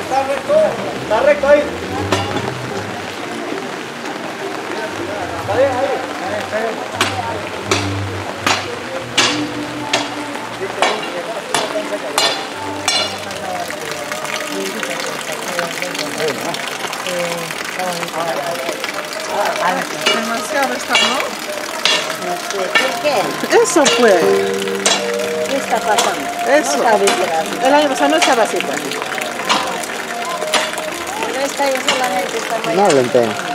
Está recto, está recto ahí. Demasiado está, ¿no? ¿Por qué? Eso fue. ¿Qué está pasando? Eso. No. El año pasado no estaba así. pues. Pero esta ya solamente está muy... No lo entiendo.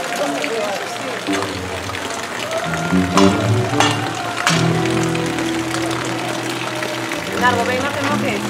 Largo, ven, no te mojes.